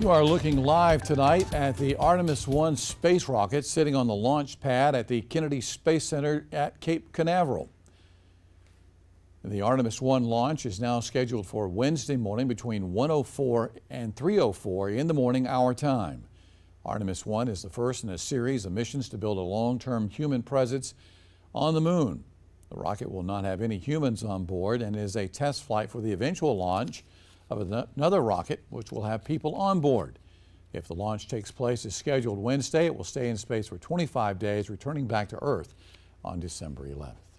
You are looking live tonight at the Artemis 1 space rocket sitting on the launch pad at the Kennedy Space Center at Cape Canaveral. The Artemis 1 launch is now scheduled for Wednesday morning between 1.04 and 3.04 in the morning our time. Artemis 1 is the first in a series of missions to build a long-term human presence on the moon. The rocket will not have any humans on board and is a test flight for the eventual launch of another rocket which will have people on board. If the launch takes place as scheduled Wednesday, it will stay in space for 25 days, returning back to Earth on December 11th.